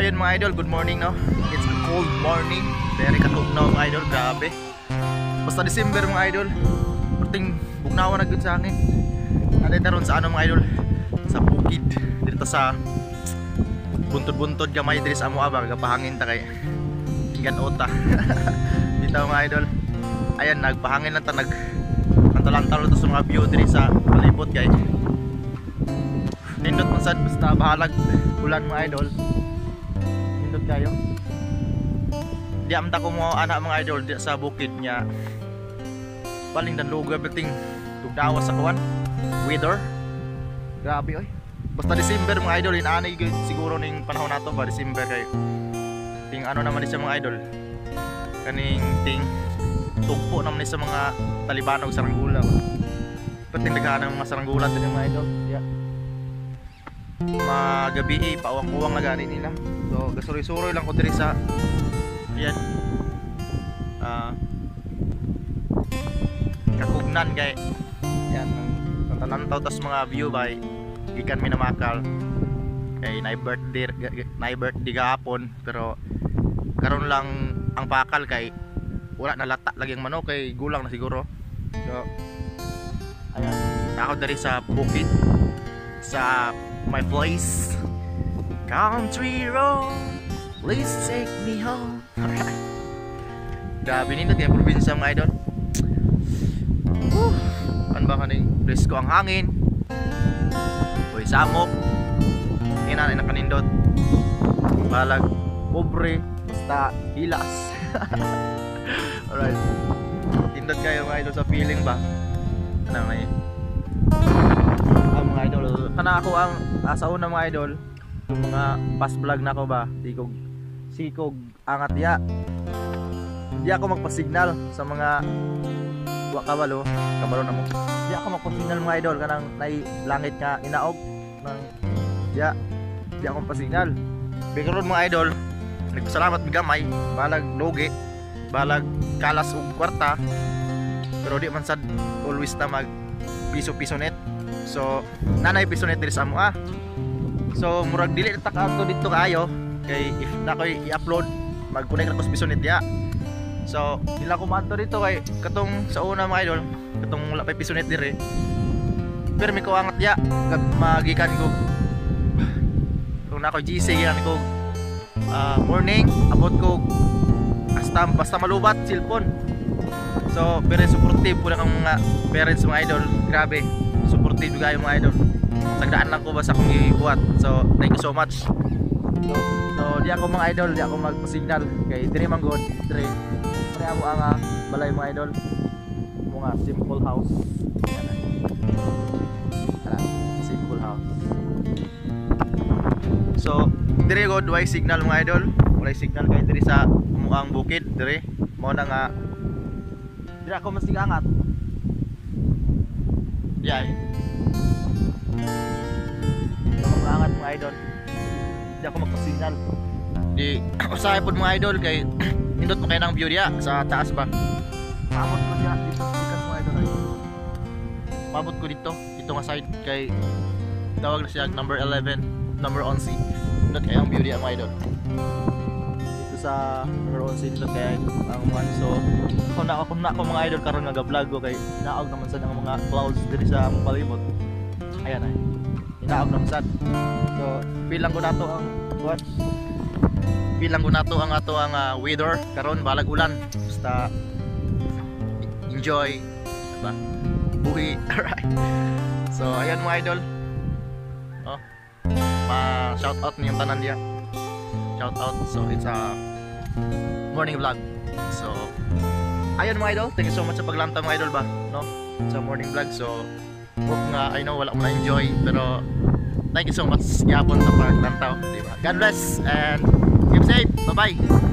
mga idol, good morning no. It's a cold morning. Very katugnaw mga idol, grabe. Basta December mga idol. Perting bugnawa na sa akin. Ano taron sa ano mga idol? Sa bukid dito sa buntod-buntod gamay diri sa amo abang gapahangin ta kay Ingan ota. dito mga idol. Ayan nagpahangin lang ta nag antalantal to sa mga view diri sa palibot kay nindot man sad basta bahalag ulan mga idol nindot kayo? Di amta ko mo anak mga idol di sa bukid niya paling dan lugo everything tugdawa sa kuwan weather. Grabe oy. Basta December mga idol inaanay gyud siguro ning panahon nato ba December kay ting ano naman siya mga idol. Kaning ting tugpo naman sa mga talibanog saranggula ba pating daghan ng mga saranggula din mga idol. Yeah magabi pawang-uwang na gani nila. So gasuroy-suroy lang ko diri sa yan ah kakugnan kay yan ang talantaw tas mga view by gikan mi namakal. Kay na birthday na birthday gahapon pero karon lang ang pakal kay wala na lata lagi ang manok kay gulang na siguro. So ayan ako dari sa bukid sa my place. Country road please take me home. Grabe nindot kaya probinsya mga idol. Whew. ano ba kaning presko ang hangin? Uy samok ina na kanindot balag pobre basta hilas. Alright. Tindot kayo mga idol sa feeling ba? Ano may ang mga idol. Kana ako ang ah, sa una mga idol yung mga past vlog na ko ba? Di ko sikog angat ya. Di ako magpa-signal sa mga wa kabalo kabalo na mo. Di ako magpa-signal mga idol kanang nai langit nga inaog ng ya. Di ako magpa-signal. Bigron mga idol nagpasalamat bigamay balag logi balag kalas ug kwarta. Pero di man sad always na mag piso-piso net so nanay piso net diri sa amo ah. So murag dili ta kanto dito kayo kay if na koy i-upload mag-connect ako sa piso net ya so dila ko manto dito kay katong sa una mga idol katong wala pa piso net diri pero may ko angat ya kag magikan ko. Kung na ko GC yan ko. Ah, morning abot ko. Basta basta malubat cellphone. So very supportive po lang ang mga parents mga idol. Grabe supportive kayo mga idol. Sagdaan lang ko ba sa akong ibuhat so thank you so much. So, di ako mga idol di ako magpa-signal kay dire man god dire pre amo ang ah, balay mga idol. Mga simple house. Yan Tara, simple house. So dire god way signal mga idol? Walay signal kay dire sa muang bukid dire mo na nga. Dire ako mas angat yeah mga idol. Hindi ako magpa-signal Di usahay po mga idol kay Nindot mo kayo ng view diya sa taas ba? Mabot ko diya dito Sikat mga idol. Mabot ko dito Dito nga side kay Tawag na siya number 11 Number 11 Nindot kayo ang view diya mga idol. Dito sa number 11 Nindot kayo ang one So kung na ako na ako mga idol karon nga vlog ko kay naog naman sa mga clouds diri sa among palibot. Ayan ay inaog naman sad so bilang ko nato ang what? Bilang ko nato ang ato ang ah, weather karon balag ulan. Basta enjoy. Diba? Buhi. Alright. So ayan mga idol. Oh. Pa shout out niyong tanan diya shout out so it's a morning vlog. So ayun mga idol. Thank you so much sa paglanta mga idol ba? No? Sa morning vlog. So hope nga I know wala mo na enjoy pero thank you so much yapon sa paglantaw di ba? God bless and keep safe. Bye bye